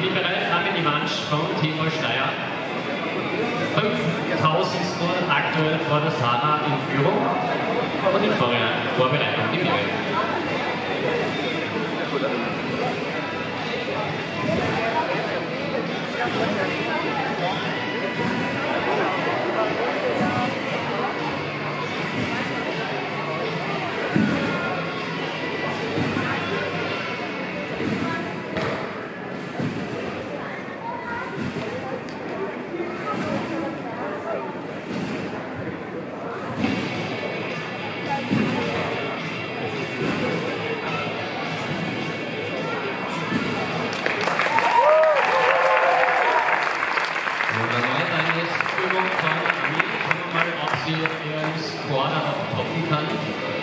Liberal die Ivansch von TV Steyr. 5000 aktuell vor der Sana in Führung, und in Vorbereitung im Nebel. Thank Einführung von Mir Kummer Opsi Eons Corner of kann.